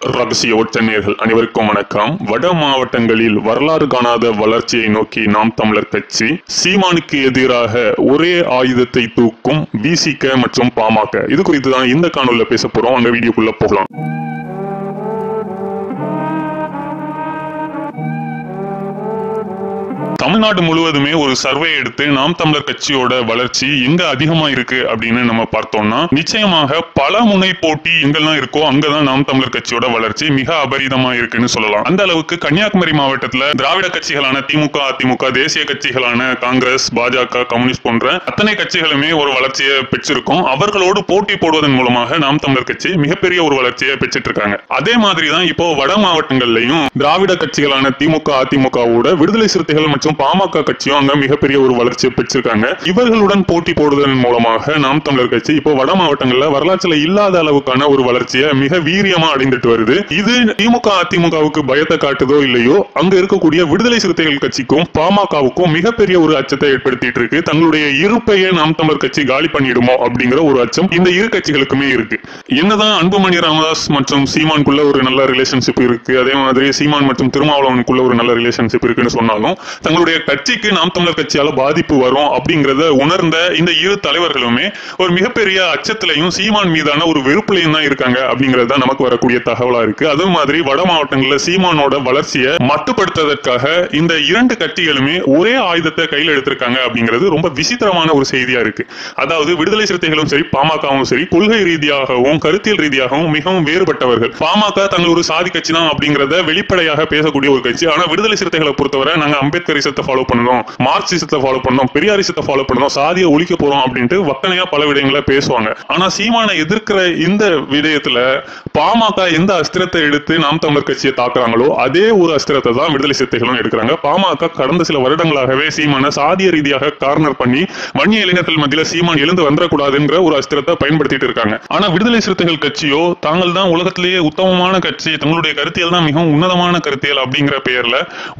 ரகசிய ஒற்றநேர்கள் அனைவருக்கும் வணக்கம். வட மாவட்டங்களில் வரலாறு காணாத வளர்ச்சியை நோக்கி நாம் தமிழர் கட்சி சீமானுக்கு எதிராக ஒரே ஆயுதத்தை தூக்கும் பிசிக மற்றும் பாமக இது குறித்து தான் இந்த காணொலியில் பேச போறோம். அந்த வீடியோக்குள்ள போகலாம். தமிழ்நாடு முழுவதுமே ஒரு சர்வே எடுத்து நாம் தமிழர் கட்சியோட வளர்ச்சி எங்க அதிகமா இருக்கு அப்படின்னு நம்ம பார்த்தோம்னா நிச்சயமாக பல முனை போட்டி எங்கெல்லாம் இருக்கோ அங்கதான் நாம் தமிழர் கட்சியோட வளர்ச்சி மிக அபரிதமா இருக்குன்னு சொல்லலாம். அந்த அளவுக்கு கன்னியாகுமரி மாவட்டத்துல திராவிட கட்சிகளான திமுக அதிமுக தேசிய கட்சிகளான காங்கிரஸ் பாஜக கம்யூனிஸ்ட் போன்ற அத்தனை கட்சிகளுமே ஒரு வளர்ச்சியை பெற்றிருக்கும். அவர்களோடு போட்டி போடுவதன் மூலமாக நாம் தமிழர் கட்சி மிகப்பெரிய ஒரு வளர்ச்சியை பெற்றுட்டு இருக்காங்க அதே மாதிரி தான் இப்போ வட மாவட்டங்கள்லயும் திராவிட கட்சிகளான திமுக அதிமுகவோட விடுதலை சிறுத்தைகள் மற்றும் பாமக கட்சியும் அங்க மிகப்பெரிய ஒரு வளர்ச்சியை பெற்றிருக்காங்க. இவர்களுடன் போட்டி போடுவதன் மூலமாக நாம் தமிழர் கட்சி இப்போ வட மாவட்டங்கள்ல வரலாற்றுல இல்லாத அளவுக்கான ஒரு வளர்ச்சியை மிக வீரியமா அடைந்துட்டு வருது. இது திமுக அதிமுகவுக்கு பயத்தை காட்டுதோ இல்லையோ அங்க இருக்கக்கூடிய விடுதலை சிறுத்தைகள் கட்சிக்கும் பாமகவுக்கும் மிகப்பெரிய ஒரு அச்சத்தை ஏற்படுத்திட்டு இருக்கு. தங்களுடைய இருப்பையே நாம் தமிழர் கட்சி காலி பண்ணிடுமோ அப்படிங்கிற ஒரு அச்சம் இந்த இரு கட்சிகளுக்குமே இருக்கு. என்னதான் அன்புமணி ராமதாஸ் மற்றும் சீமானுக்குள்ள ஒரு நல்ல ரிலேஷன்ஷிப் இருக்கு அதே மாதிரி சீமான் மற்றும் திருமாவளவனுக்குள்ள ஒரு நல்ல ரிலேஷன்ஷிப் இருக்குன்னு சொன்னாலும் தங்களுடைய நம்முடைய கட்சிக்கு நாம் தமிழர் கட்சியால பாதிப்பு வரும் அப்படிங்கறத உணர்ந்த இந்த இரு தலைவர்களுமே ஒரு மிகப்பெரிய அச்சத்திலையும் சீமான் மீதான ஒரு வெறுப்புலையும் தான் இருக்காங்க அப்படிங்கறது தான் நமக்கு வரக்கூடிய தகவலா இருக்கு. அது மாதிரி வட மாவட்டங்கள்ல சீமானோட வளர்ச்சியை மட்டுப்படுத்துவதற்காக இந்த இரண்டு கட்சிகளுமே ஒரே ஆயுதத்தை கையில் எடுத்திருக்காங்க அப்படிங்கிறது ரொம்ப விசித்திரமான ஒரு செய்தியா இருக்கு. அதாவது விடுதலை சிறுத்தைகளும் சரி பாமகவும் சரி கொள்கை ரீதியாகவும் கருத்தியல் ரீதியாகவும் மிகவும் வேறுபட்டவர்கள். பாமக தங்கள் ஒரு சாதி கட்சி தான் அப்படிங்கறத வெளிப்படையாக பேசக்கூடிய ஒரு கட்சி. ஆனா விடுதலை சிறுத்தைகளை பொறுத்தவரை நாங்க அம்பேத்கரிசத்தை ஃபாலோ பண்ணணும் மார்க்சிசத்தை ஃபாலோ பண்ணணும் பெரியாரிசத்தை ஃபாலோ பண்ணணும் சாதியை ஒழிக்க போறோம் அப்படின்ட்டு வக்கனையா பல விடயங்களை பேசுவாங்க. ஆனா சீமானை எதிர்க்கிற இந்த விடயத்துல பாமக எந்த அஸ்திரத்தை எடுத்து நாம் தமிழர் கட்சியை தாக்குறாங்களோ அதே ஒரு அஸ்திரத்தை தான் விடுதலை சிறுத்தைகளும் எடுக்கிறாங்க. பாமக கடந்த சில வருடங்களாகவே சீமான சாதிய ரீதியாக கார்னர் பண்ணி வன்னிய இளைஞர்கள் மத்தியில சீமான் எழுந்து வந்துடக்கூடாதுன்ற ஒரு அஸ்திரத்தை பயன்படுத்திட்டு இருக்காங்க. ஆனா விடுதலை சிறுத்தைகள் கட்சியோ தாங்கள் தான் உலகத்திலேயே உத்தமமான கட்சி தங்களுடைய கருத்தியல் தான் மிகவும் உன்னதமான கருத்தியல் அப்படிங்கிற பெயர்ல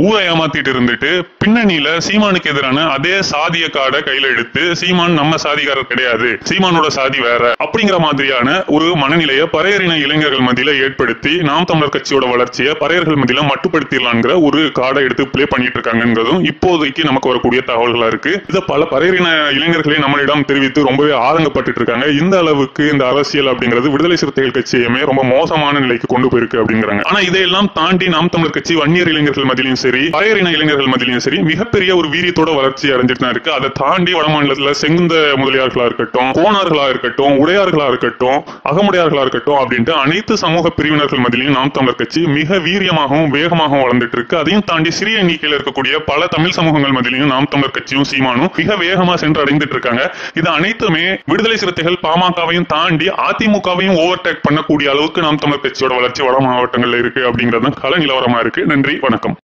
ஊரை ஏமாத்திட்டு இருந்துட்டு பின்னணியில சீமானுக்கு எதிரான அதே சாதிய கார்டை கையில எடுத்து சீமான் நம்ம சாதிகாரர் கிடையாது சீமானோட சாதி வேற அப்படிங்கிற மாதிரியான ஒரு மனநிலையை பறையறின இளைஞர்கள் மத்தியில ஏற்படுத்தி நாம் தமிழர் கட்சியோட வளர்ச்சியை பறையர்கள் மத்தியில மட்டுப்படுத்திடலாங்கிற ஒரு கார்டை எடுத்து பிளே பண்ணிட்டு இருக்காங்கிறதும் இப்போதைக்கு நமக்கு வரக்கூடிய தகவல்களா இருக்கு. இதை பல பறையறின இளைஞர்களே நம்மளிடம் தெரிவித்து ரொம்பவே ஆதங்கப்பட்டு இருக்காங்க. இந்த அளவுக்கு இந்த அரசியல் அப்படிங்கிறது விடுதலை சிறுத்தைகள் கட்சியுமே ரொம்ப மோசமான நிலைக்கு கொண்டு போயிருக்கு அப்படிங்கிறாங்க. ஆனா இதையெல்லாம் தாண்டி நாம் தமிழர் கட்சி வன்னியர் இளைஞர்கள் மத்தியிலும் சரி பறையறின இளைஞர்கள் மத்தியிலும் சரி மிகப்பெரிய ஒரு வீரியத்தோட வளர்ச்சி அடைஞ்சிட்டு தான் இருக்கு. அதை தாண்டி வட மாநிலத்துல செங்குந்த முதலியார்களா இருக்கட்டும் கோணார்களா இருக்கட்டும் உடையார்களா இருக்கட்டும் அகமுடையார்களா இருக்கட்டும் அப்படின்ட்டு அனைத்து சமூக பிரிவினர்கள் மத்தியிலும் நாம் தமிழர் கட்சி மிக வீரியமாகவும் வேகமாகவும் வளர்ந்துட்டு இருக்கு. அதையும் தாண்டி சிறிய எண்ணிக்கையில் இருக்கக்கூடிய பல தமிழ் சமூகங்கள் மத்தியிலும் நாம் தமிழர் கட்சியும் சீமானும் மிக வேகமா சென்று அடைந்துட்டு இருக்காங்க. இது அனைத்துமே விடுதலை சிறுத்தைகள் பாமகவையும் தாண்டி அதிமுகவையும் ஓவர்டேக் பண்ணக்கூடிய அளவுக்கு நாம் தமிழர் கட்சியோட வளர்ச்சி வட மாவட்டங்கள்ல இருக்கு அப்படிங்கிறது கள நிலவரமா இருக்கு. நன்றி வணக்கம்.